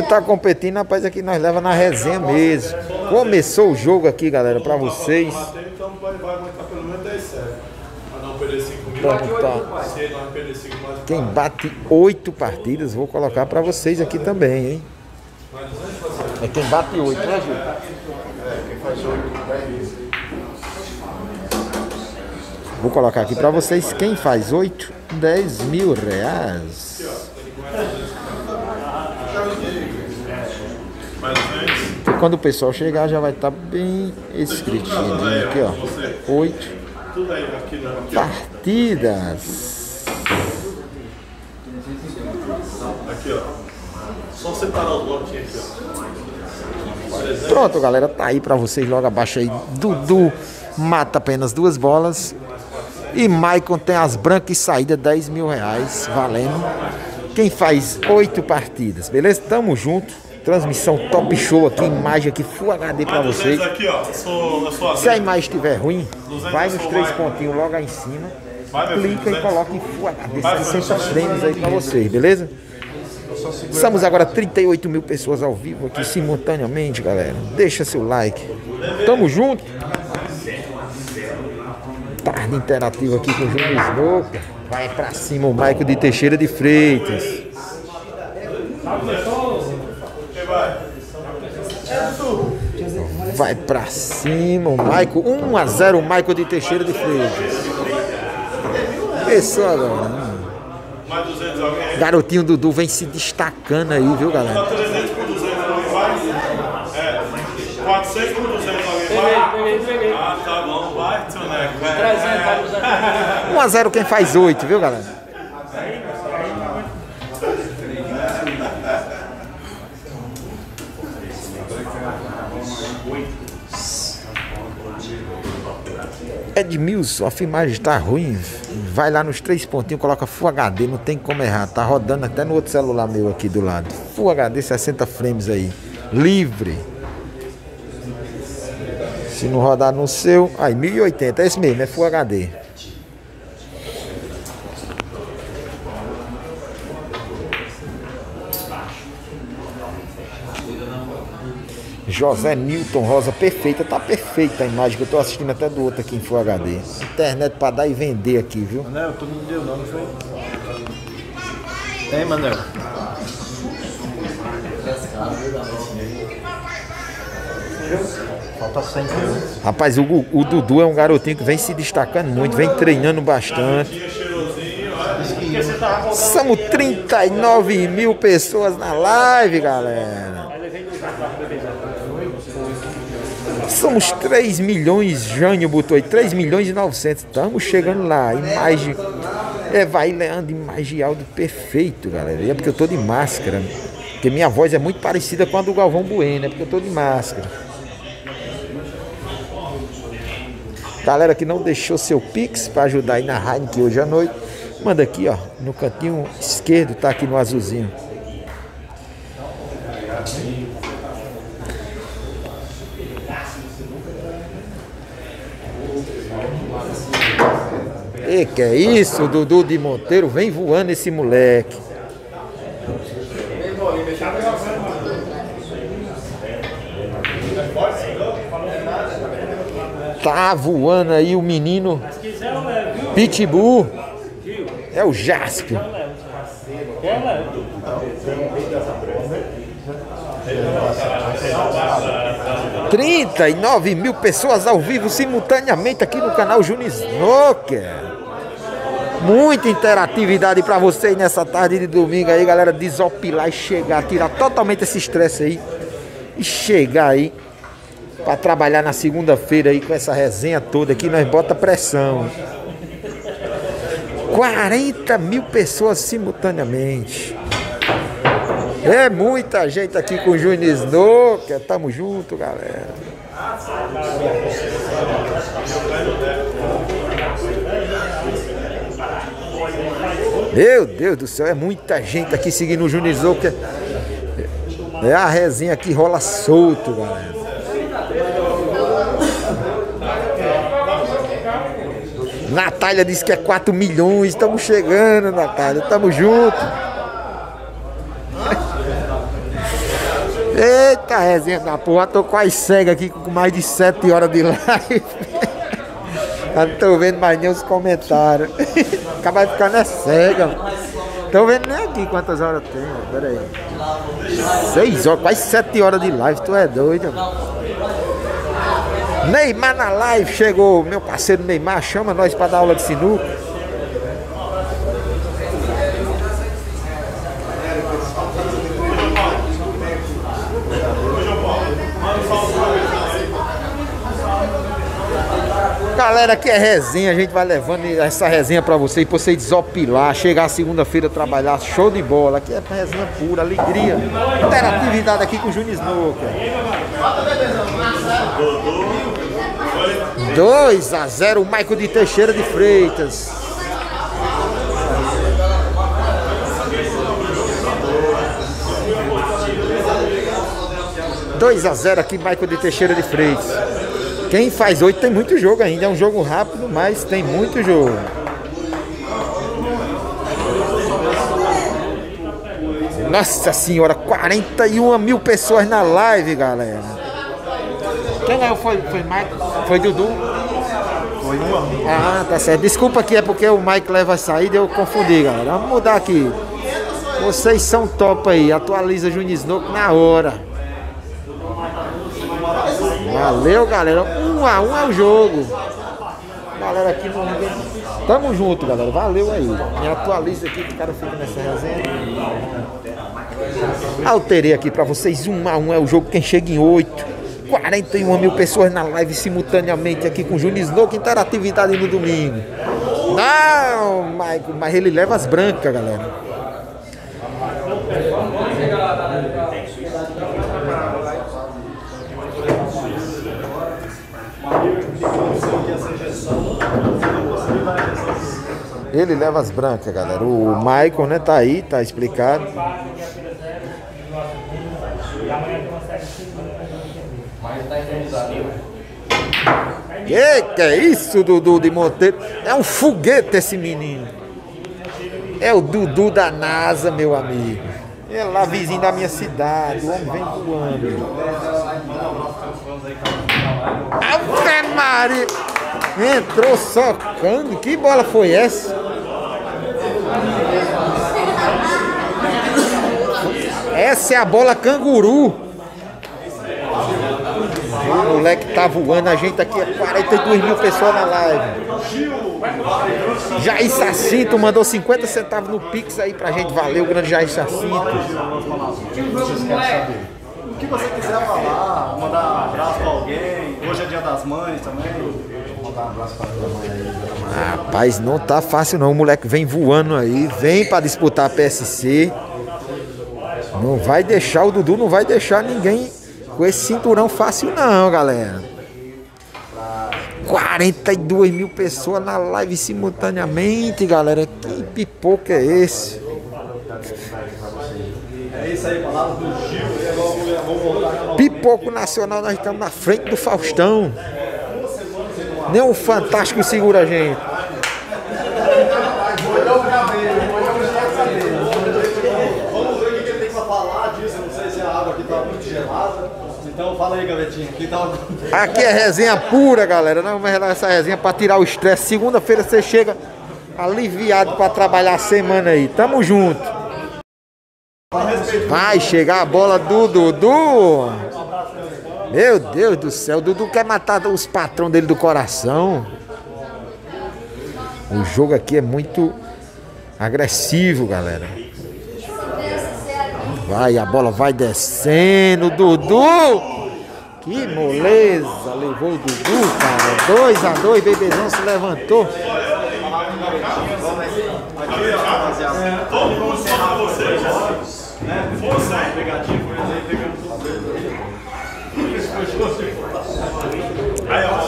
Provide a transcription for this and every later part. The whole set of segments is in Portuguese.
Tá competindo, rapaz, aqui nós leva na resenha mesmo. Começou o jogo aqui, galera, pra vocês. Vai, vai aguentar pelo menos 10 séries. Pra não perder 5 mil. Vamos tá. Se não perder 5 mais. Quem bate oito partidas, vou colocar pra vocês aqui também, hein? É quem bate oito, né, Júnior? Vou colocar aqui pra vocês quem faz oito, 10 mil reais. Mais ou menos. Porque quando o pessoal chegar já vai estar bem escritinho aqui, ó. Oito partidas. aqui, ó. Só separar aqui, ó. Pronto, galera, tá aí pra vocês logo abaixo aí. Dudu mata apenas duas bolas. E Maicon tem as brancas e saída 10 mil reais, valendo. Quem faz oito partidas, beleza? Tamo junto. Transmissão top show aqui, imagem aqui, Full HD pra Mais vocês. 200 aqui, ó. Sou, sou Se a imagem estiver ruim, 200 vai nos três Maicon. pontinhos logo aí em cima. Vai, meu filho, Clica e 200. coloca em Full HD, Vai, meu 60 filho. frames aí pra vocês, beleza? Estamos agora 38 mil pessoas ao vivo aqui simultaneamente, galera. Deixa seu like. Tamo junto. Tarde interativa aqui com o Júnior Smoker. Vai pra cima o Maico de Teixeira de Freitas. Quem vai? Vai pra cima o Maico. 1 a 0 o Maico de Teixeira de Freitas. Começou agora. Mais 200 alguém aí? Garotinho Dudu vem se destacando aí, viu, galera? 300 por 200 alguém vai? É. 400 por 200 alguém vai? Peguei, peguei. Ah, tá bom. Vai, Toneco. 300, vai 200. 1 a 0 quem faz 8, viu, galera? Edmilson, a filmagem está ruim. Vai lá nos três pontinhos, coloca Full HD, não tem como errar. Tá rodando até no outro celular meu aqui do lado. Full HD 60 frames aí. Livre. Se não rodar no seu. Aí, 1080, é esse mesmo, é Full HD. José Newton Rosa, perfeita, tá perfeita a imagem que eu tô assistindo até do outro aqui em Full HD. Internet pra dar e vender aqui, viu? Manel, tu não deu não, não foi? Tem, Manel. Falta 100 quilos. Rapaz, o, o Dudu é um garotinho que vem se destacando muito, vem treinando bastante. Somos 39 mil pessoas na live, galera. Somos 3 milhões, Jânio botou aí, 3 milhões e 900. Estamos chegando lá. Imagem. É, vai Leandro, imagem e áudio perfeito, galera. E é porque eu tô de máscara. Porque minha voz é muito parecida com a do Galvão Bueno, é porque eu tô de máscara. Galera que não deixou seu Pix para ajudar aí na Heineken hoje à noite, manda aqui, ó, no cantinho esquerdo, tá aqui no azulzinho. E que é isso, Dudu de Monteiro, vem voando esse moleque. Tá voando aí o menino Pitbull. É o Jaspion. Trinta e nove mil pessoas ao vivo simultaneamente aqui no canal Juni Snoker. Muita interatividade pra vocês nessa tarde de domingo aí, galera. Desopilar e chegar, tirar totalmente esse estresse aí. E chegar aí pra trabalhar na segunda-feira aí com essa resenha toda aqui. Nós bota pressão. 40 mil pessoas simultaneamente. É muita gente aqui com o Júnior Snooker. Tamo junto, galera. Meu Deus do céu, é muita gente aqui seguindo o Junizou Zouca. É a resenha que rola solto, galera. Natália disse que é 4 milhões. Estamos chegando, Natália. Estamos juntos. Eita, resenha da porra. Tô quase cega aqui com mais de 7 horas de live. Eu não tô vendo mais nem os comentários. Acaba ficando é cega. Tô vendo nem aqui quantas horas tem. ó. Pera aí. 6 horas, quase 7 horas de live. Tu é doido, mano. Neymar na live, chegou meu parceiro Neymar, chama nós pra dar aula de sinuca. Galera, aqui é resenha, a gente vai levando essa resenha pra vocês, pra vocês desopilar, chegar segunda-feira trabalhar, show de bola. Aqui é resenha pura, alegria, interatividade aqui com o Júnior Snooker. 2 a 0 o Maico de Teixeira de Freitas. Dois a 0 aqui, Maico de Teixeira de Freitas. Quem faz oito tem muito jogo ainda. É um jogo rápido, mas tem muito jogo. Nossa senhora, 41 mil pessoas na live, galera. Quem ganhou foi, foi Mike? Foi Dudu? Foi um. Ah, tá certo. Desculpa aqui, é porque o Mike leva a saída e eu confundi, galera. Vamos mudar aqui. Vocês são top aí. Atualiza Junior Snook na hora. Valeu, galera. Um a um é o jogo. Galera aqui no. Tamo junto, galera. Valeu aí. Me atualiza aqui que o cara fica nessa resenha. Alterei aqui pra vocês. Um a um é o jogo. Quem chega em oito. 41 mil pessoas na live simultaneamente aqui com o Júnior Snook. Interatividade no domingo. Não, Michael, mas ele leva as brancas, galera. Ele leva as brancas, galera. O Michael, né, tá aí, tá explicado. Que que é isso, Dudu de Monteiro? É um foguete esse menino. É o Dudu da NASA, meu amigo. É lá vizinho da minha cidade. O homem vem voando. Ave Maria! Entrou socando. Que bola foi essa? Essa é a bola canguru. O moleque tá voando, a gente aqui é 42 mil pessoas na live. Jair Sacinto mandou 50 centavos no Pix aí pra gente. Valeu, grande Jair Sacinto. O que você quiser falar, mandar um abraço pra alguém. Hoje é dia das mães também. Mandar um abraço pra tua mãe aí. Rapaz, não tá fácil não. O moleque vem voando aí, vem pra disputar a PSC. Não vai deixar, o Dudu não vai deixar ninguém com esse cinturão fácil não, galera. 42 mil pessoas na live simultaneamente, galera. Que pipoca é esse? É isso aí, palavra do Gil. Pipoco Nacional, nós estamos na frente do Faustão. Nem um fantástico segura a gente. Molhou o cabelo, molhou o cabelo. Vamos ver o que ele tem pra falar disso. Não sei se a água aqui tá muito gelada. Então fala aí, gavetinha. Quem tá... Aqui é resenha pura, galera. Não dar essa resenha pra tirar o estresse. Segunda-feira você chega aliviado pra trabalhar a semana aí. Tamo junto. Vai chegar a bola do Dudu. Meu Deus do céu, o Dudu quer matar os patrão dele do coração. O jogo aqui é muito agressivo, galera. Vai, a bola vai descendo, Dudu. Que moleza, levou o Dudu, cara. 2 a 2 bebezão se levantou. Aqui, rapaziada. Todo mundo ensinar vocês. Força aí. Pegadinha, foi aí, pegando tudo. Aí, ó.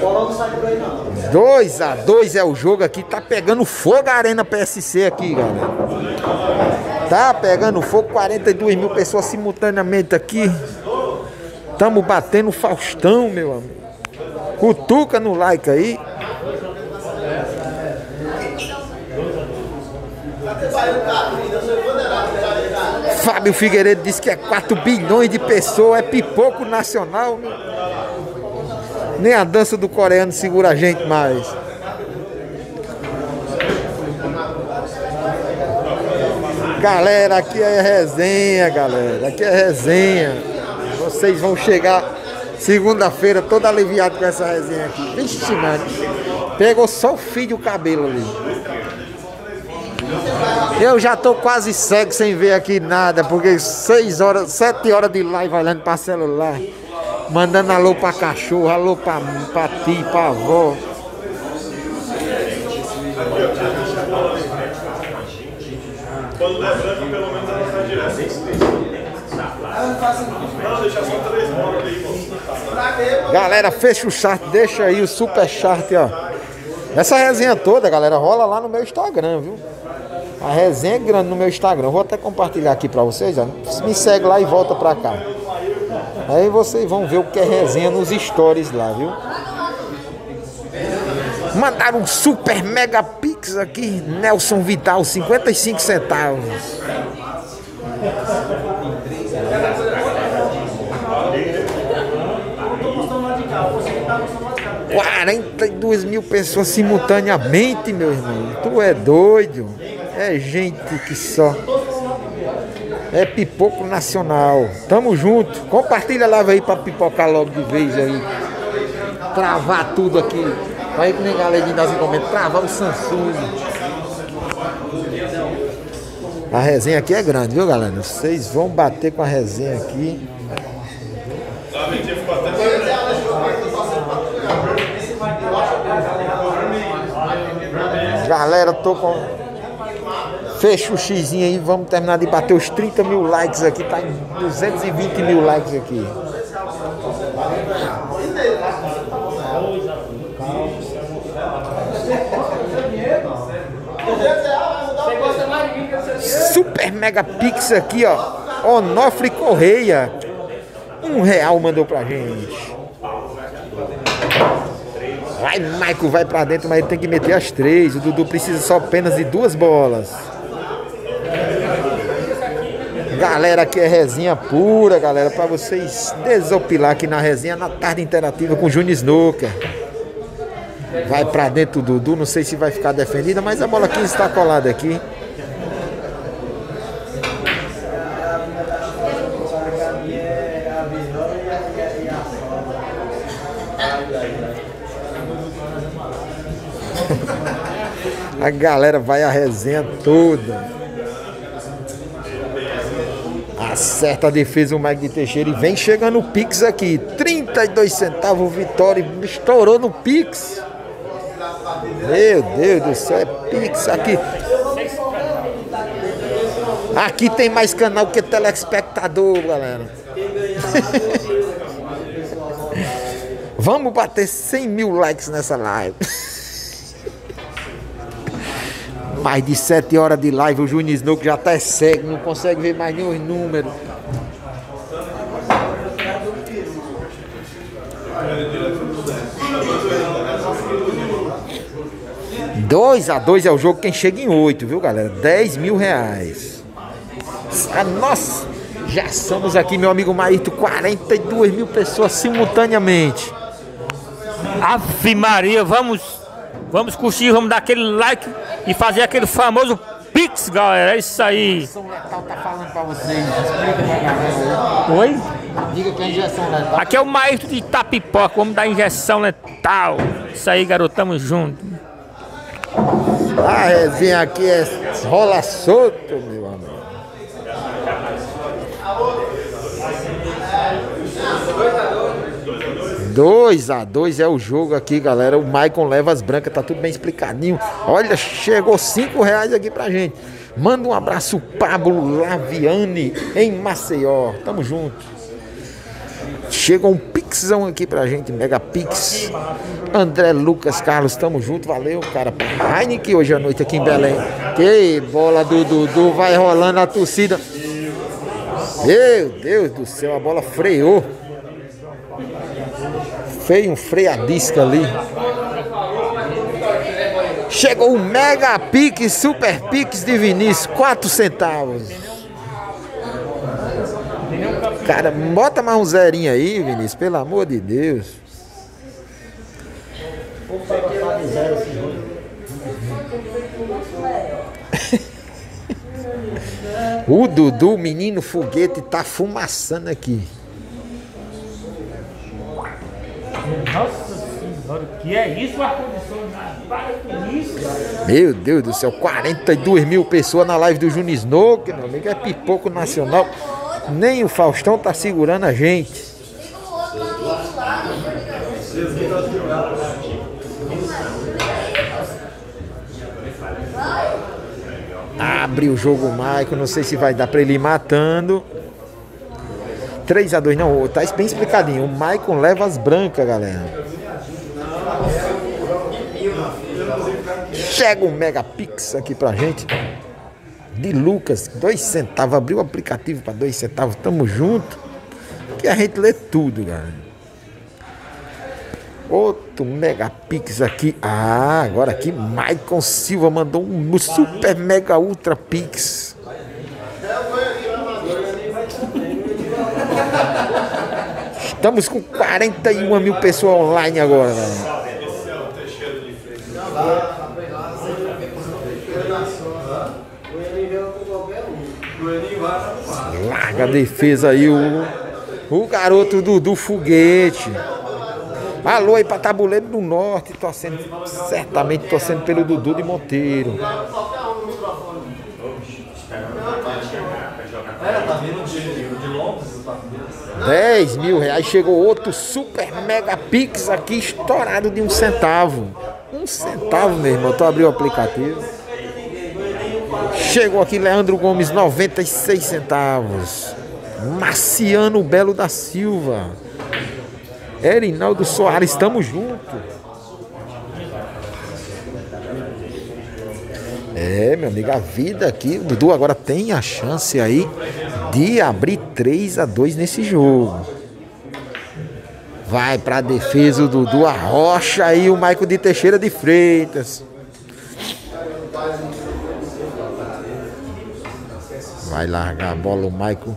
Bola não sai por aí, não. 2 a 2 é o jogo aqui. Tá pegando fogo a Arena PSC aqui, galera. Tá pegando fogo. 42 mil pessoas simultaneamente aqui. Tamo batendo Faustão, meu amigo. Cutuca no like aí. Fábio Figueiredo disse que é 4 bilhões de pessoas, é pipoco nacional. Nem a dança do coreano segura a gente mais. Galera, aqui é resenha, galera. Aqui é resenha. Vocês vão chegar segunda-feira todo aliviado com essa resenha aqui. Vixe, mano. Pegou só o fio do cabelo ali. Eu já tô quase cego sem ver aqui nada, porque 6 horas, 7 horas de live olhando pra celular. Mandando alô pra cachorro, alô pra, pra ti, pra avó. Galera, fecha o chart, deixa aí o super chart, ó. Essa resenha toda, galera, rola lá no meu Instagram, viu? A resenha é grande no meu Instagram. Vou até compartilhar aqui pra vocês, ó. Me segue lá e volta pra cá. Aí vocês vão ver o que é resenha nos stories lá, viu? Mandaram um super mega pix aqui, Nelson Vital, 55 centavos. Quarenta e duas mil pessoas simultaneamente, meu irmão. Tu é doido? É gente que só. É pipoco nacional. Tamo junto. Compartilha a live aí pra pipocar logo de vez aí. Travar tudo aqui. Vai que nem galerinha das encomendas. Travar o Samsung. A resenha aqui é grande, viu, galera? Vocês vão bater com a resenha aqui. Galera, tô com. Fecha o xizinho aí, vamos terminar de bater os 30 mil likes aqui. Tá em 220 mil likes aqui. Super Mega Pix aqui, ó. Onofre Correia. Um real mandou pra gente. Vai, Michael, vai pra dentro, mas ele tem que meter as três. O Dudu precisa só apenas de duas bolas. Galera, aqui é resenha pura, galera, pra vocês desopilar aqui na resenha na tarde interativa com o Júnior Snooker. Vai pra dentro do Dudu, não sei se vai ficar defendida, mas a bola aqui está colada aqui. A galera vai a resenha toda. Acerta a defesa o Mike Teixeira e vem chegando o Pix aqui. 32 centavos, Vitória estourou no Pix. Meu Deus do céu, é Pix aqui. Aqui tem mais canal que telespectador, galera. Vamos bater 100 mil likes nessa live. Mais de 7 horas de live, o Júnior Snook já tá cego, não consegue ver mais nenhum número. Dois a dois é o jogo quem chega em oito, viu galera? 10 mil reais. Ah, nossa, já somos aqui, meu amigo Maíto, 42 mil pessoas simultaneamente. Ave Maria, vamos, vamos curtir, vamos dar aquele like e fazer aquele famoso Pix, galera. É isso aí. Injeção letal tá falando pra vocês. Explica pra galera. Oi? Diga que é injeção letal. Aqui é o maestro de Tapipoca, vamos dar injeção letal. Isso aí, garoto, tamo junto. A resenha aqui é rola solto, meu amigo. Dois a dois é o jogo aqui, galera. O Maicon leva as brancas, tá tudo bem explicadinho. Olha, chegou cinco reais aqui pra gente. Manda um abraço, Pablo Laviane, em Maceió. Tamo junto. Chegou um pixão aqui pra gente, Mega Pix. André Lucas Carlos, tamo junto, valeu, cara. Heineken hoje à noite aqui em Belém. Que bola do Dudu, vai rolando a torcida. Meu Deus do céu, a bola freou. Feio, um freadisca ali. Chegou o Mega Pix, Super Pix de Vinícius, 4 centavos. Cara, bota mais um zerinho aí, Vinícius, pelo amor de Deus. O Dudu, menino foguete, tá fumaçando aqui. Nossa senhora, o que é isso? Para. Meu Deus do céu, 42 mil pessoas na live do Juni Snook, meu amigo, é pipoco nacional. Nem o Faustão tá segurando a gente. Abre o jogo, Maicon. Não sei se vai dar pra ele ir matando. 3 a 2 não, tá bem explicadinho. O Maicon leva as brancas, galera. Chega um Megapix aqui pra gente. De Lucas, 2 centavos. Abriu o aplicativo pra 2 centavos. Tamo junto. Que a gente lê tudo, galera. Outro Megapix aqui. Ah, agora aqui Maicon Silva mandou um super mega ultra pix. Estamos com 41 mil pessoas online agora, galera. Larga a defesa aí o, o garoto do, do foguete. Alô aí pra Tabuleiro do Norte, torcendo, certamente torcendo pelo Dudu de Monteiro. É, tá vindo de, de Londres, os patrulheiros. 10 mil reais, chegou outro super mega pix aqui, estourado de um centavo. Um centavo, meu irmão, tu abriu o aplicativo. Chegou aqui Leandro Gomes, 96 centavos. Marciano Belo da Silva. Erinaldo Soares, estamos juntos. É, meu amigo, a vida aqui, o Dudu agora tem a chance aí de abrir 3 a 2 nesse jogo. Vai pra defesa o Dudu, a Rocha aí o Maico de Teixeira de Freitas. Vai largar a bola o Maico.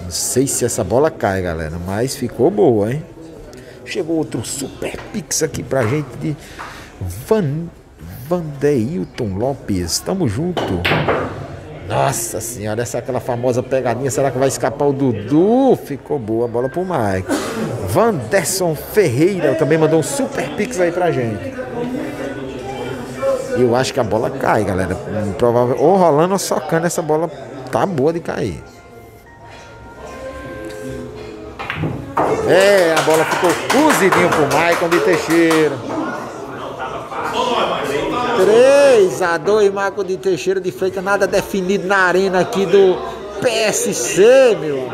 Não sei se essa bola cai, galera, mas ficou boa, hein? Chegou outro super pix aqui pra gente de Van, Vandeilton Lopes. Tamo junto. Nossa senhora, essa é aquela famosa pegadinha. Será que vai escapar o Dudu? Ficou boa a bola pro Mike. Vanderson Ferreira também mandou um super pix aí pra gente. Eu acho que a bola cai, galera. Hum, Provável, ou rolando ou socando, essa bola tá boa de cair. É, a bola ficou cozidinho pro Maicon de Teixeira. 3 a 2 Marco de Teixeira de Freitas, nada definido na arena aqui do PSC, meu.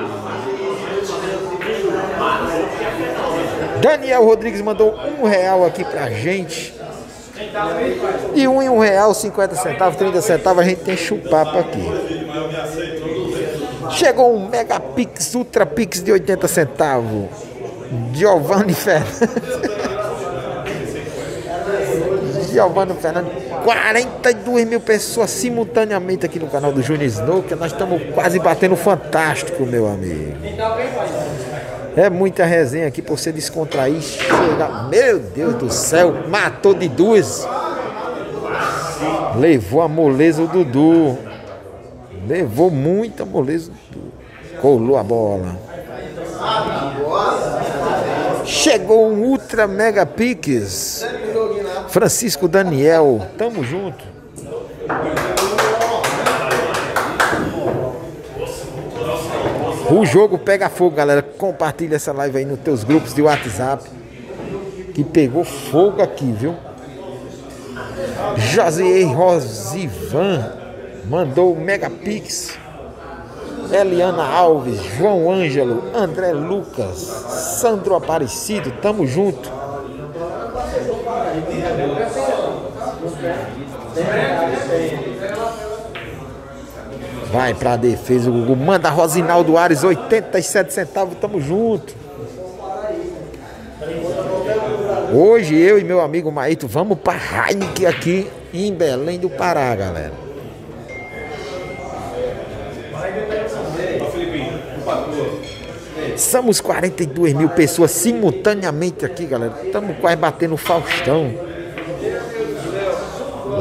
Daniel Rodrigues mandou um real aqui pra gente. De um em um real, 50 centavos, 30 centavos, a gente tem chupapo aqui. Chegou um Megapix, Ultra Pix de 80 centavos. Giovanni Fernandes. Giovanni Fernandes. 42 mil pessoas simultaneamente aqui no canal do Júnior Snooker. Nós estamos quase batendo fantástico, meu amigo. É muita resenha aqui pra você descontrair. Chega. Meu Deus do céu, matou de duas. Levou a moleza o Dudu. Levou muita moleza. Colou a bola. Chegou um Ultra Mega Pix. Francisco Daniel, tamo junto. O jogo pega fogo, galera. Compartilha essa live aí nos teus grupos de WhatsApp. Que pegou fogo aqui, viu? Josier Rosivan mandou o Megapix. Eliana Alves, João Ângelo, André Lucas, Sandro Aparecido, tamo junto. Vai pra defesa, o Gugu. Manda Rosinaldo Ares, 87 centavos, tamo junto. Hoje eu e meu amigo Maito vamos para Heineken aqui em Belém do Pará, galera. Somos 42 mil pessoas simultaneamente aqui, galera. Estamos quase batendo o Faustão.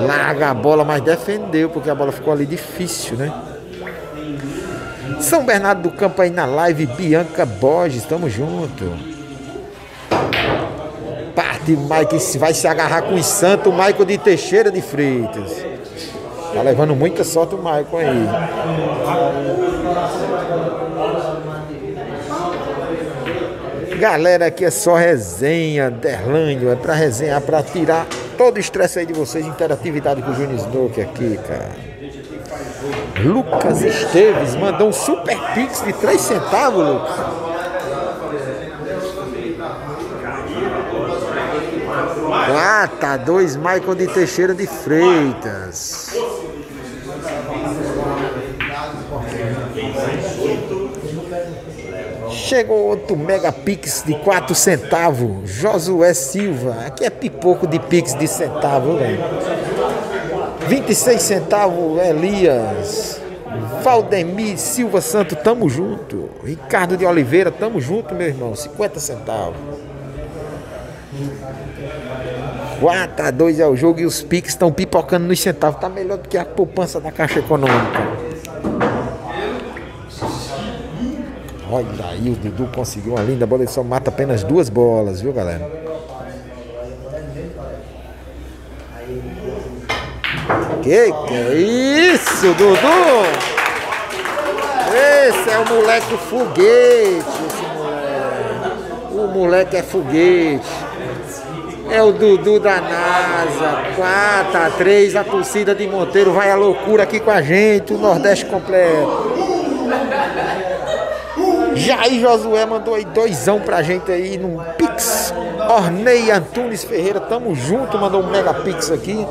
Larga a bola, mas defendeu, porque a bola ficou ali difícil, né? São Bernardo do Campo aí na live, Bianca Borges, tamo junto. Parte Mike vai se agarrar com o santo, Michael de Teixeira de Freitas. Tá levando muita sorte o Michael aí. Galera, aqui é só resenha, Derlândio, é pra resenhar, pra tirar todo o estresse aí de vocês, interatividade com o Júnior Snook aqui, cara. Lucas Esteves mandou um super pix de 3 centavos, Lucas. Ah, tá, dois Michael de Teixeira de Freitas. Chegou outro Mega Pix de 4 centavos. Josué Silva. Aqui é pipoco de Pix de centavo, velho. 26 centavos, Elias. Valdemir Silva Santo, tamo junto. Ricardo de Oliveira, tamo junto, meu irmão. 50 centavos. 4 a 2 é o jogo e os Pix estão pipocando nos centavos. Tá melhor do que a poupança da Caixa Econômica. Olha aí, o Dudu conseguiu uma linda bola. Ele só mata apenas duas bolas, viu, galera? Que que é isso, Dudu? Esse é o moleque foguete, esse moleque. O moleque é foguete. É o Dudu da NASA. 4 a 3, a torcida de Monteiro vai à loucura aqui com a gente. O Nordeste completo. Jair Josué mandou aí doisão pra gente aí num Pix. Ornei Antunes Ferreira, tamo junto, mandou um mega Pix aqui.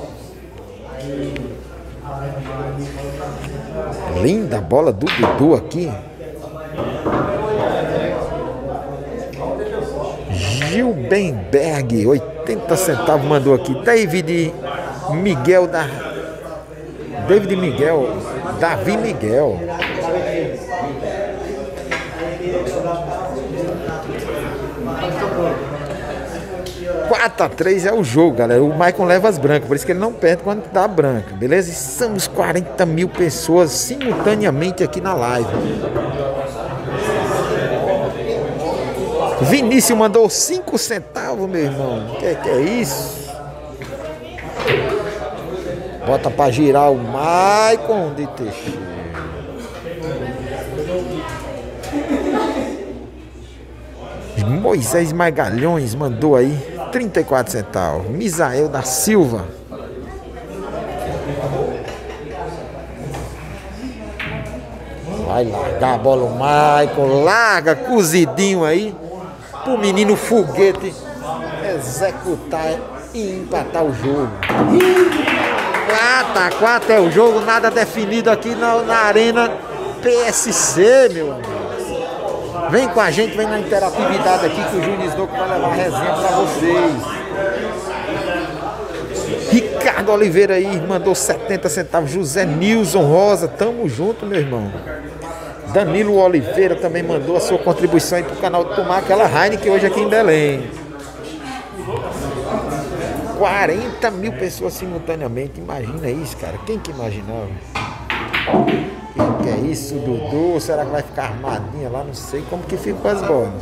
Linda bola do Dudu aqui. Gil Benberg, 80 centavos mandou aqui. David Miguel da. David Miguel. Davi Miguel. 4 a 3 é o jogo, galera. O Maicon leva as brancas, por isso que ele não perde quando dá branca, beleza? E somos 40 mil pessoas simultaneamente aqui na live. Vinícius mandou 5 centavos, meu irmão. Que que é isso? Bota pra girar o Maicon de Teixeira. Moisés Magalhões mandou aí 34 centavos. Misael da Silva. Vai largar a bola o Michael. Larga, cozidinho aí. Pro menino foguete executar e empatar o jogo. 4 a 4 é o jogo, nada definido aqui na, na arena PSC, meu amigo. Vem com a gente, vem na interatividade aqui que o Júnior Snoco vai levar a resenha pra vocês. Ricardo Oliveira aí mandou 70 centavos. José Nilson Rosa, tamo junto, meu irmão. Danilo Oliveira também mandou a sua contribuição aí pro canal tomar aquela Heineken hoje aqui em Belém. 40 mil pessoas simultaneamente, imagina isso, cara. Quem que imaginava? Que, que é isso, Dudu? Será que vai ficar armadinha lá? Não sei como que fica com as bolas.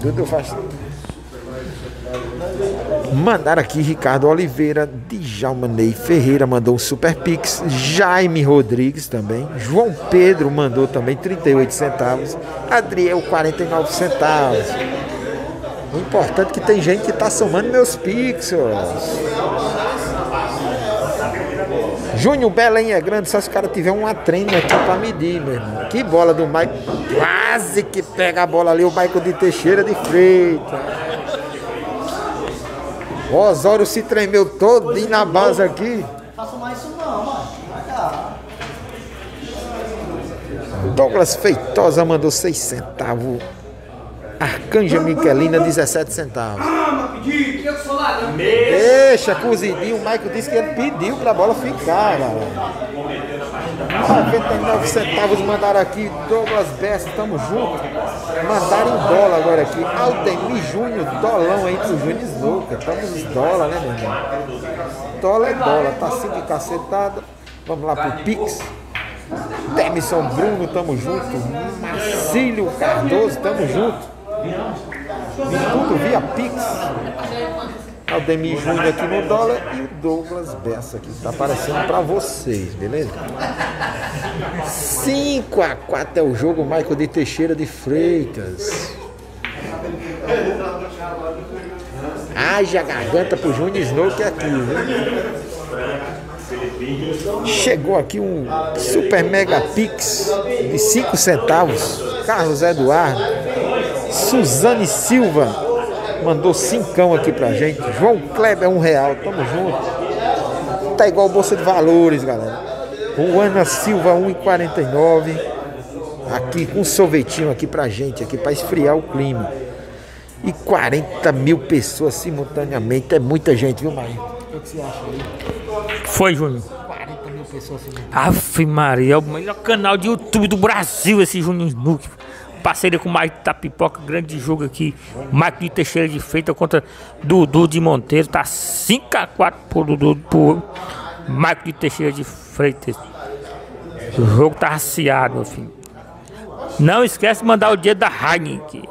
Dudu faz. Mandaram aqui Ricardo Oliveira, Djalma Ferreira mandou um super pix, Jaime Rodrigues também, João Pedro mandou também 38 centavos, Adriel 49 centavos. O importante é que tem gente que está somando meus pixels. Júnior Belém é grande, só se o cara tiver uma treina aqui pra medir, meu irmão. Que bola do Mike. Quase que pega a bola ali, o Michael de Teixeira de Freitas. O Osório se tremeu todo na base aqui. Faça mais isso não, mano. Douglas Feitosa mandou 6 centavos. Arcanja Miquelina, 17 centavos. Deixa cozidinho. O Michael disse que ele pediu pra bola ficar, galera. 99 centavos mandaram aqui. Douglas Bessa, tamo junto. Mandaram em dólar agora aqui. Aldemir Júnior, dolão aí pro Júnior Snooker. Estamos nos dólar, né, meu irmão? Dólar é dólar. Tá assim de cacetada. Vamos lá pro Pix. Temison Bruno, tamo junto. Marcílio Cardoso, tamo junto. Tudo via Pix. Aldemir Júnior aqui no dólar e o Douglas Bessa aqui. Tá aparecendo pra vocês, beleza? 5 a 4 é o jogo, Michael de Teixeira de Freitas. Haja garganta pro Júnior Snow que é aqui, viu? Chegou aqui um Super Mega Pix de 5 centavos. Carlos Eduardo. Suzane Silva mandou cincão aqui pra gente. João Kleber, um real. Tamo junto. Tá igual Bolsa de Valores, galera. Juana Silva, 1,49. Aqui um sorvetinho aqui pra gente, aqui pra esfriar o clima. E 40 mil pessoas simultaneamente. É muita gente, viu, Marinho? O que você acha aí? Foi, Júnior. 40 mil pessoas simultaneamente. Ave Maria, é o melhor canal de YouTube do Brasil, esse Júnior Snook. Parceria com o Mike da Pipoca, grande jogo aqui. Mike de Teixeira de Feita contra Dudu de Monteiro. Tá 5x4 por Dudu, por Mike de Teixeira de Freitas. O jogo tá raciado, meu filho. Não esquece de mandar o dia da Heineken.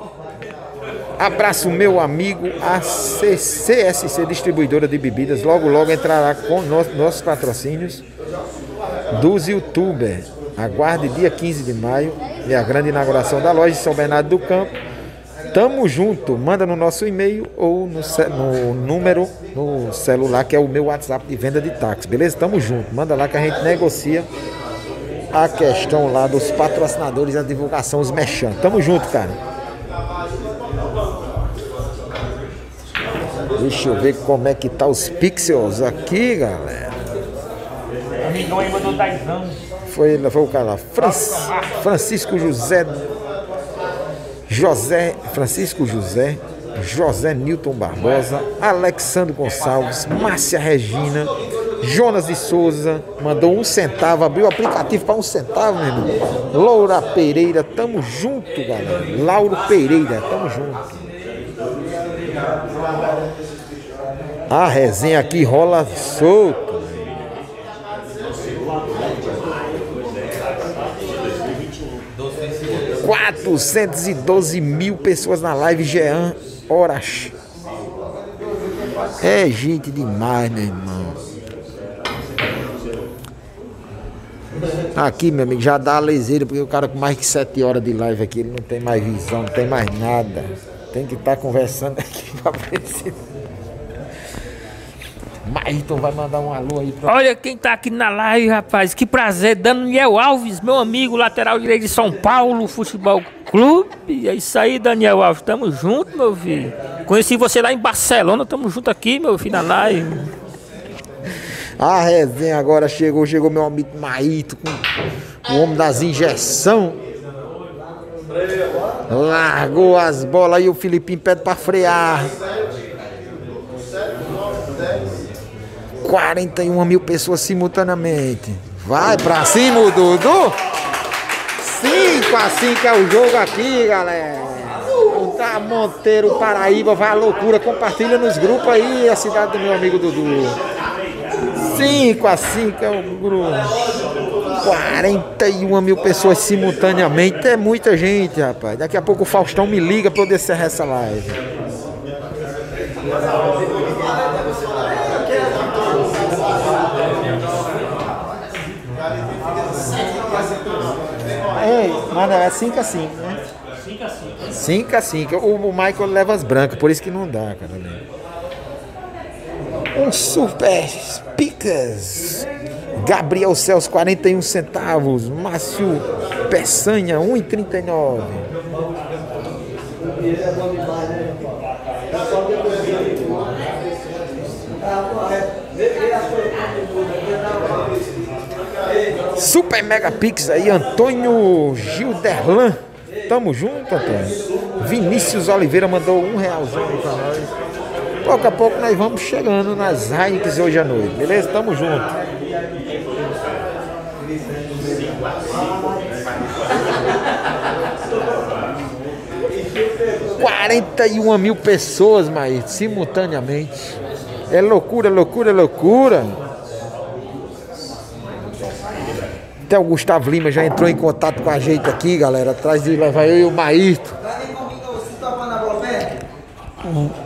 Abraço meu amigo ACCSC Distribuidora de Bebidas. Logo, logo entrará com nos- nossos patrocínios dos youtubers. Aguarde dia 15 de maio e a grande inauguração da loja de São Bernardo do Campo. Tamo junto. Manda no nosso e-mail ou no, no número no celular, que é o meu WhatsApp de venda de táxi. Beleza? Tamo junto. Manda lá que a gente negocia a questão lá dos patrocinadores a divulgação, os mechan. Tamo junto, cara. Deixa eu ver como é que tá os pixels aqui, galera. Amigão aí mandou dezão. Foi, foi o cara lá. Fran- Francisco José. José. Francisco José. José Newton Barbosa. Alexandre Gonçalves. Márcia Regina. Jonas de Souza. Mandou um centavo. Abriu o aplicativo para um centavo, meu irmão. Laura Pereira. Tamo junto, galera. Lauro Pereira. Tamo junto. A resenha aqui rola solto. Quatrocentos e doze mil pessoas na live Jean Horas. É gente demais, meu irmão. Aqui, meu amigo, já dá a porque o cara com mais que sete horas de live aqui, ele não tem mais visão, não tem mais nada. Tem que estar conversando aqui pra ver se. Maíton vai mandar um alô aí pra. Olha quem tá aqui na live, rapaz. Que prazer. Daniel Alves, meu amigo, lateral direito de São Paulo, Futebol Clube. É isso aí, Daniel Alves. Tamo junto, meu filho. Conheci você lá em Barcelona. Tamo junto aqui, meu filho, na live. A resenha agora chegou, chegou meu amigo Maíto com o homem das injeção. Largou as bolas e o Filipinho pede pra frear. 41 mil pessoas simultaneamente. Vai pra cima, Dudu. 5 a 5 é o jogo aqui, galera. Da Monteiro, Paraíba, vai à loucura. Compartilha nos grupos aí a cidade do meu amigo Dudu. 5 a 5 é o grupo. 41 mil pessoas simultaneamente. É muita gente, rapaz. Daqui a pouco o Faustão me liga pra eu descer essa live. Mano, é 5 a 5, né? 5 a 5. O, o Michael leva as brancas, por isso que não dá, cara. né? Um super picas. Gabriel Celso, 41 centavos. Márcio Peçanha, 1,39. Super Mega Pix aí, Antônio Gilderlan. Tamo junto, Antônio. Vinícius Oliveira mandou um realzão pra nós. Pouco a pouco nós vamos chegando nas Heineken hoje à noite, beleza? Tamo junto. Quarenta e uma mil pessoas, mas simultaneamente. É loucura, loucura, loucura. Até o Gustavo Lima já entrou em contato com a gente aqui, galera. Atrás de levar eu e o Maíto.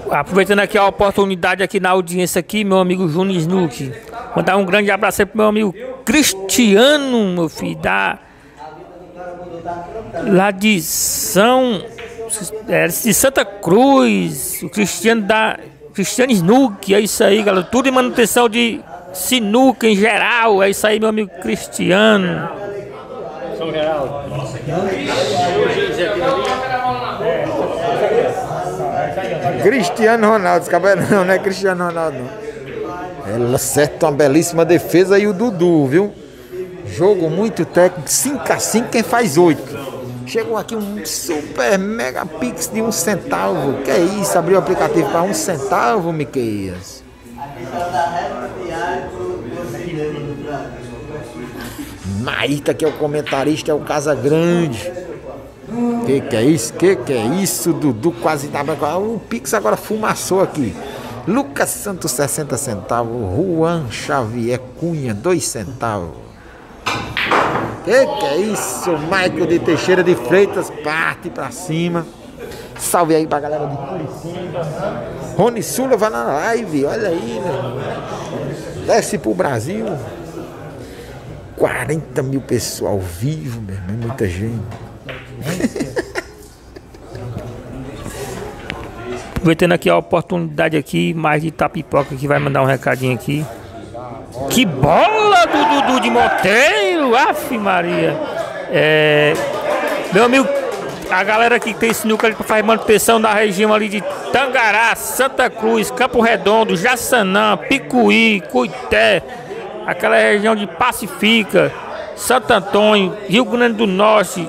Aproveitando aqui a oportunidade aqui na audiência aqui, meu amigo Júnior Snook. Mandar um grande abraço aí pro meu amigo Cristiano, meu filho, da, lá de São é, de Santa Cruz, o Cristiano da Cristiano Snook, é isso aí, galera. Tudo em manutenção de sinuca em geral, é isso aí, meu amigo Cristiano. São Geraldo. Cristiano Ronaldo, esse cabelo não, é Cristiano Ronaldo. Ela acerta uma belíssima defesa e o Dudu, viu? Jogo muito técnico, 5 a 5 quem faz 8. Chegou aqui um super mega pix de um centavo. Que é isso? Abriu o aplicativo para um centavo, Miqueias. Maíta, que é o comentarista, é o Casa Grande. Que que é isso? Que que é isso? Dudu quase dá O Pix agora fumaçou aqui. Lucas Santos, 60 centavos. Juan Xavier Cunha, 2 centavos. Que que é isso? Michael de Teixeira de Freitas, parte pra cima. Salve aí pra galera de Curitiba. Rony Sula vai na live, olha aí, meu. Desce pro Brasil. 40 mil pessoas ao vivo, meu irmão, muita gente. Aproveitando aqui a oportunidade aqui, mais de Tapipoca que vai mandar um recadinho aqui. Que bola do Dudu de Monteiro! Aff Maria! É, meu amigo, a galera que tem sinuca ali para fazer manutenção da região ali de Tangará, Santa Cruz, Campo Redondo, Jaçanã, Picuí, Cuité, aquela região de Pacifica, Santo Antônio, Rio Grande do Norte,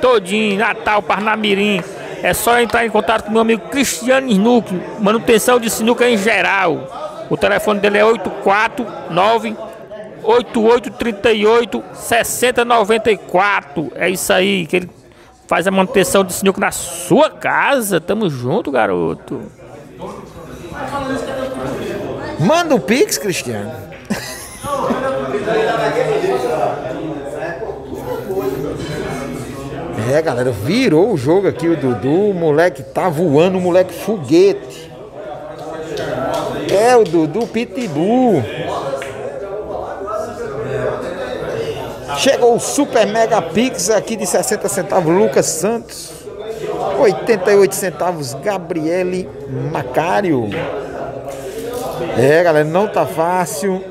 todinho, Natal, Parnamirim. É só entrar em contato com meu amigo Cristiano Snook, manutenção de sinuca em geral. O telefone dele é 849 8838 6094. É isso aí, que ele faz a manutenção de sinuca na sua casa. Tamo junto, garoto. Manda o Pix, Cristiano. É, galera, virou o jogo aqui o Dudu. O moleque tá voando, o moleque foguete. É o Dudu Pitbull. Chegou o Super Mega Pix aqui de 60 centavos, Lucas Santos. 88 centavos, Gabriele Macário. É, galera, não tá fácil.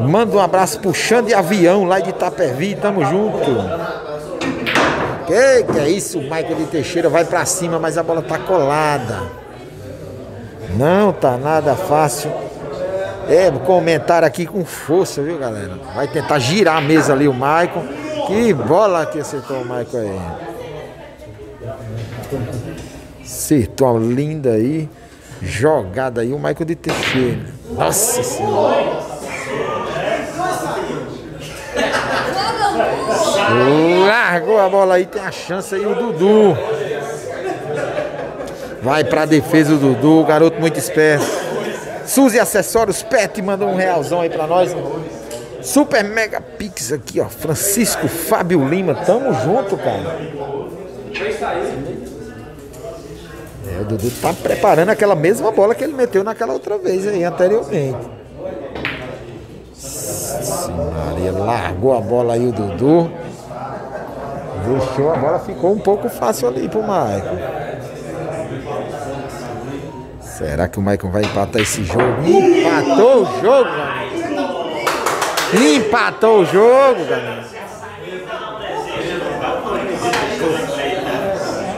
Manda um abraço pro Xande Avião lá de Itapervi, tamo junto. Que que é isso? Michael de Teixeira vai para cima, mas a bola tá colada. Não tá nada fácil. É, comentário aqui com força, viu, galera? Vai tentar girar a mesa ali o Michael. Que bola que acertou o Michael aí. Acertou uma linda aí. Jogada aí o Michael de Teixeira. Nossa Senhora. Largou a bola aí, tem a chance aí o Dudu. Vai pra defesa o Dudu, garoto muito esperto. Suzy Acessórios Pet mandou um realzão aí pra nós. Super Mega Pix aqui, ó. Francisco Fábio Lima, tamo junto, cara. É, o Dudu tá preparando aquela mesma bola que ele meteu naquela outra vez aí, anteriormente. Maria, largou a bola aí o Dudu. Deixou, a bola ficou um pouco fácil ali pro Maicon. Será que o Maicon vai empatar esse jogo? Empatou o jogo, galera. Empatou o jogo, galera.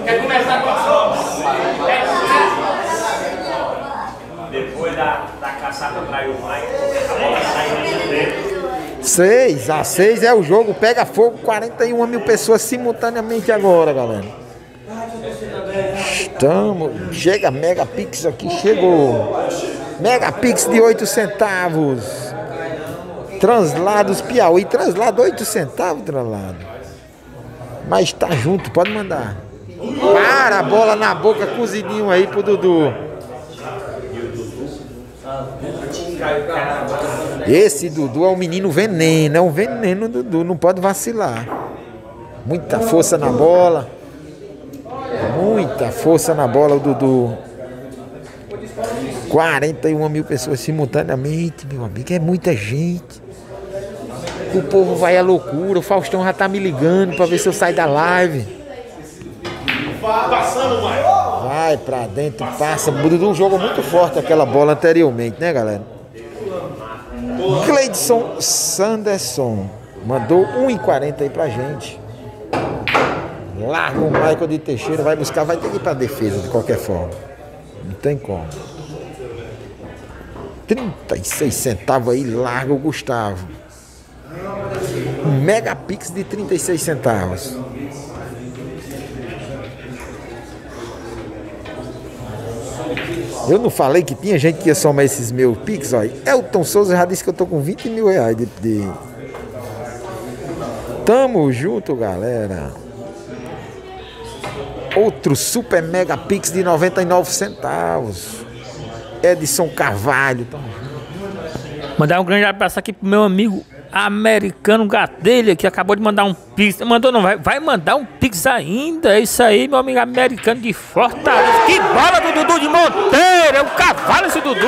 Quer começar com a Depois da, da caçada traiu o Maicon, a bola saiu dentro. 6 a 6 é o jogo, pega fogo, 41 mil pessoas simultaneamente agora, galera. Estamos. Chega Megapix aqui, chegou. Megapix de 8 centavos. Translados Piauí, translado 8 centavos, translado. Mas tá junto, pode mandar. Para bola na boca, cozidinho aí pro Dudu. Esse Dudu é um menino veneno, é um veneno Dudu, não pode vacilar. Muita força na bola. Muita força na bola o Dudu. 41 mil pessoas simultaneamente, meu amigo, é muita gente. O povo vai à loucura, o Faustão já tá me ligando pra ver se eu saio da live. Vai pra dentro, passa. O Dudu jogou muito forte aquela bola anteriormente, né, galera? Cleidson Sanderson mandou 1,40 aí pra gente. Larga o Michael de Teixeira, vai buscar, vai ter que ir pra defesa de qualquer forma. Não tem como. 36 centavos aí, larga o Gustavo. Um megapix de 36 centavos. Eu não falei que tinha gente que ia somar esses meus pix, olha. Elton Souza já disse que eu tô com 20 mil reais de, de... Tamo junto, galera. Outro super mega pix de 99 centavos. Edson Carvalho. Tamo junto. Mandar um grande abraço aqui pro meu amigo americano Gadelha, que acabou de mandar um pix. Mandou não, vai, vai mandar um pix ainda. É isso aí, meu amigo americano de Fortaleza. Que bola do Dudu de Monteiro! É um cavalo esse Dudu!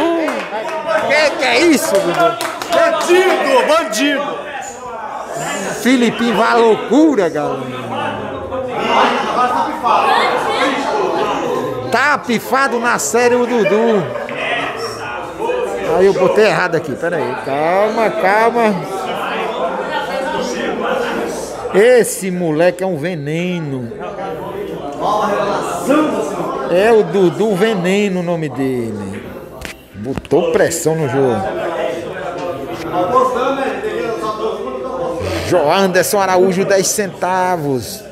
Que que é isso, Dudu? Bandido, bandido. Filipinho vai à loucura, galera. Tá pifado na série o Dudu. Aí eu botei errado aqui, peraí. Calma, calma. Esse moleque é um veneno. É o Dudu Veneno o nome dele. Botou pressão no jogo. Joanderson Araújo, 10 centavos.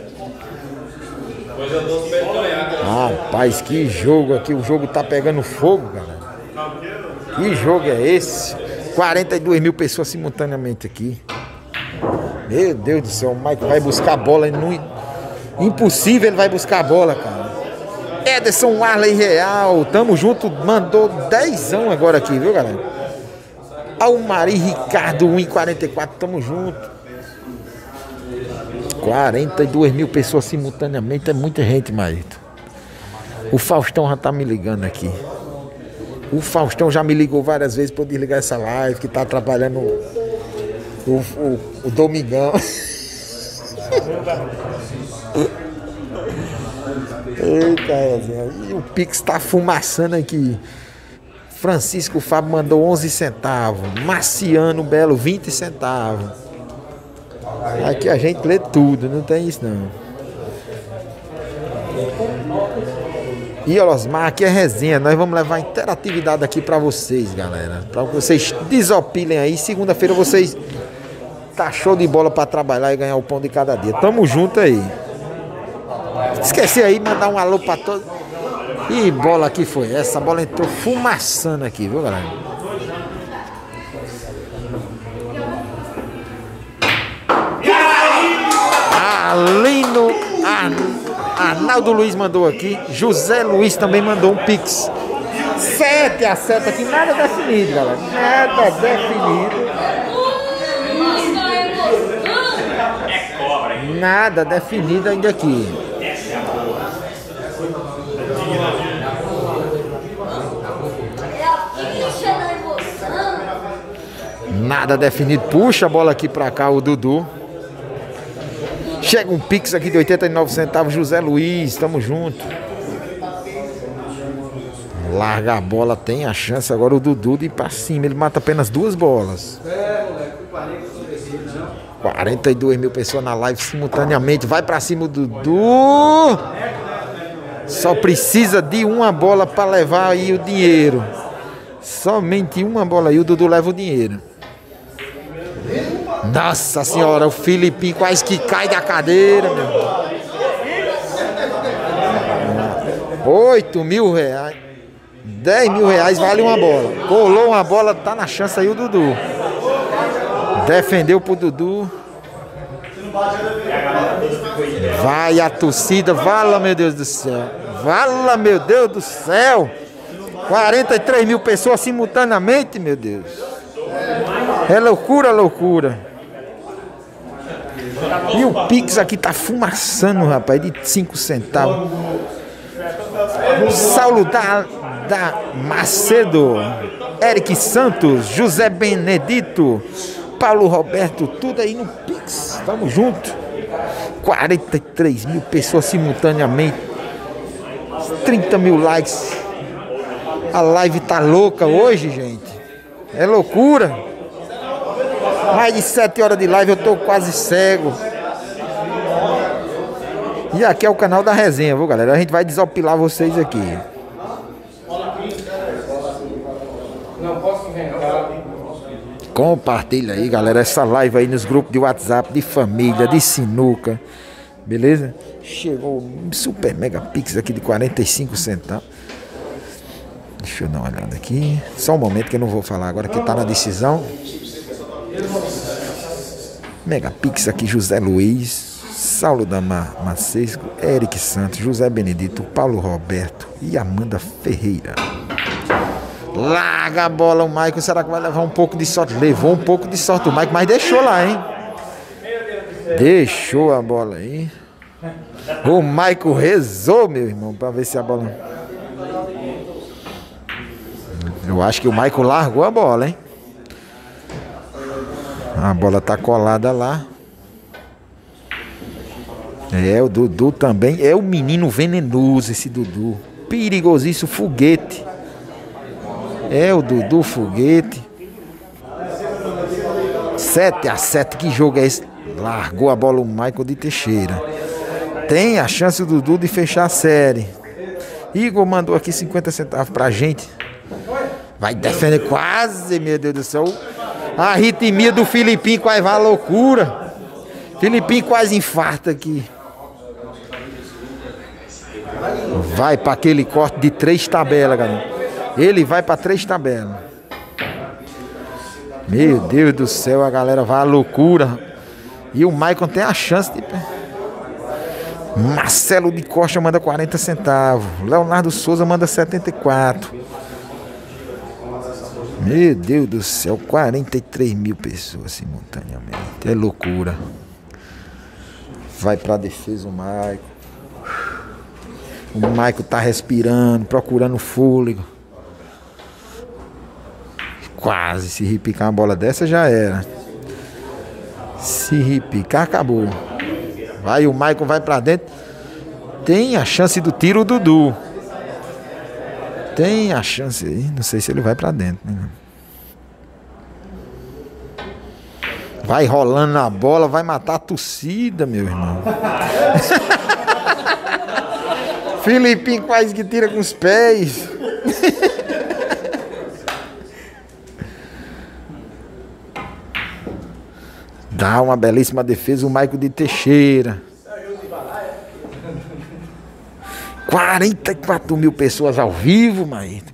Rapaz, que jogo aqui. O jogo tá pegando fogo, galera. Que jogo é esse? 42 mil pessoas simultaneamente aqui. Meu Deus do céu, o Mike vai buscar a bola. Não... Impossível ele vai buscar a bola, cara. Ederson Arley Real, tamo junto, mandou 10 agora aqui, viu, galera? Almari Ricardo, 1,44, tamo junto. 42 mil pessoas simultaneamente, é muita gente, Marito. O Faustão já tá me ligando aqui. O Faustão já me ligou várias vezes para eu desligar essa live, que tá atrapalhando o, o, Domingão. Eita. E o Pix tá fumaçando aqui. Francisco Fábio mandou 11 centavos. Marciano Belo, 20 centavos. Aqui a gente lê tudo, não tem isso não. E Osmar, aqui é resenha. Nós vamos levar interatividade aqui pra vocês, galera. Pra que vocês desopilem aí. Segunda-feira vocês tá show de bola pra trabalhar e ganhar o pão de cada dia. Tamo junto aí. Esqueci aí, mandar um alô pra todos. Ih, bola aqui foi. Essa bola entrou fumaçando aqui, viu, galera? Alino Arnaldo Luiz mandou aqui. José Luiz também mandou um pix. 7 a 7 aqui, nada definido, galera. Nada definido. Nada definido ainda aqui. Nada definido. Puxa a bola aqui pra cá, o Dudu. Chega um Pix aqui de 89 centavos, José Luiz, tamo junto. Larga a bola, tem a chance agora o Dudu de ir pra cima. Ele mata apenas duas bolas. 42 mil pessoas na live simultaneamente. Vai pra cima o Dudu. Só precisa de uma bola para levar aí o dinheiro. Somente uma bola aí o Dudu leva o dinheiro. Nossa senhora, o Filipinho quase que cai da cadeira, meu. 8 mil reais. 10 mil reais vale uma bola. Colou uma bola, tá na chance aí o Dudu. Defendeu pro Dudu. Vai a torcida, vala meu Deus do céu. Vala meu Deus do céu. 43 mil pessoas simultaneamente, meu Deus. É loucura, loucura. E o Pix aqui tá fumaçando, rapaz, de 5 centavos. Saulo da, da Macedo, Eric Santos, José Benedito, Paulo Roberto, tudo aí no Pix. Tamo junto. 43 mil pessoas simultaneamente. 30 mil likes. A live tá louca hoje, gente. É loucura. Mais de 7 horas de live, eu tô quase cego. E aqui é o canal da resenha, viu galera? A gente vai desopilar vocês aqui. Compartilha aí, galera, essa live aí nos grupos de WhatsApp, de família, de sinuca. Beleza? Chegou um super mega pix aqui de 45 centavos. Deixa eu dar uma olhada aqui. Só um momento que eu não vou falar agora que tá na decisão. Mega Pix aqui, José Luiz, Saulo da Macesco, Eric Santos, José Benedito, Paulo Roberto e Amanda Ferreira. Larga a bola o Maicon. Será que vai levar um pouco de sorte? Levou um pouco de sorte o Maicon, mas deixou lá, hein? Deixou a bola aí. O Maicon rezou, meu irmão, para ver se a bola. Eu acho que o Maicon largou a bola, hein? A bola tá colada lá. É, o Dudu também. É o menino venenoso esse Dudu. Perigosíssimo foguete. É o Dudu foguete. 7 a 7 que jogo é esse? Largou a bola o Michael de Teixeira. Tem a chance o Dudu de fechar a série. Igor mandou aqui 50 centavos pra gente. Vai defender quase, meu Deus do céu. A arritmia do Filipinho quase vai à loucura. Filipinho quase infarta aqui. Vai para aquele corte de três tabelas, galera. Ele vai para três tabelas. Meu Deus do céu, a galera vai à loucura. E o Maicon tem a chance de. Marcelo de Costa manda 40 centavos. Leonardo Souza manda 74. Meu Deus do céu, 43 mil pessoas simultaneamente. É loucura. Vai pra defesa o Maico. O Maico tá respirando, procurando fôlego. Quase, se repicar uma bola dessa já era. Se repicar, acabou. Vai, o Maicon vai pra dentro. Tem a chance do tiro Dudu. Tem a chance aí. Não sei se ele vai pra dentro. Né? Vai rolando na bola, vai matar a torcida, meu irmão. Filipinho quase que tira com os pés. Dá uma belíssima defesa o Maico de Teixeira. 44 mil pessoas ao vivo, Maíto.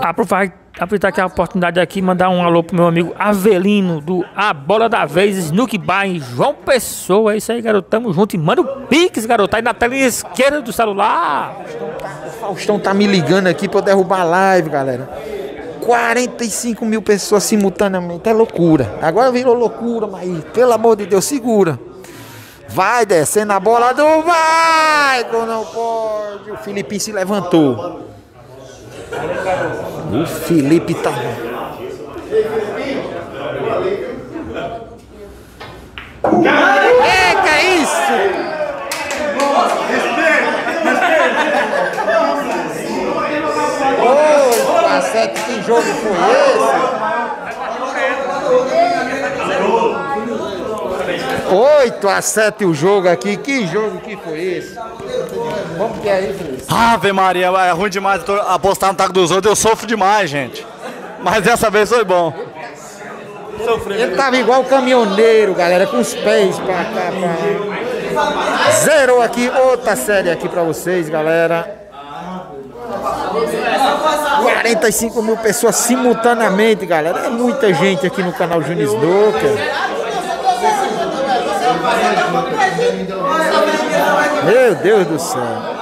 Aproveitar aqui a oportunidade aqui mandar um alô pro meu amigo Avelino do A Bola da Vez, Snook Bar João Pessoa. É isso aí, garoto. Tamo junto. E manda o Pix, garoto. Aí na tela esquerda do celular. O Faustão tá me ligando aqui pra eu derrubar a live, galera. 45 mil pessoas simultaneamente. É loucura. Agora virou loucura, mas pelo amor de Deus, segura. Vai descendo a bola do Michael, não pode. O Felipe se levantou. O Felipe tá. É, que é isso? Ô, Pacete, que jogo foi esse? 8 a 7 o jogo aqui, que jogo que foi esse? Vamos que é isso? Ave Maria, é ruim demais apostar no taco dos outros, eu sofro demais, gente. Mas dessa vez foi bom. Ele tava igual o caminhoneiro, galera, com os pés pra cá, pra lá. Zerou aqui outra série aqui pra vocês, galera. 45 mil pessoas simultaneamente, galera. É muita gente aqui no canal Júnior Snooker. Meu Deus do céu.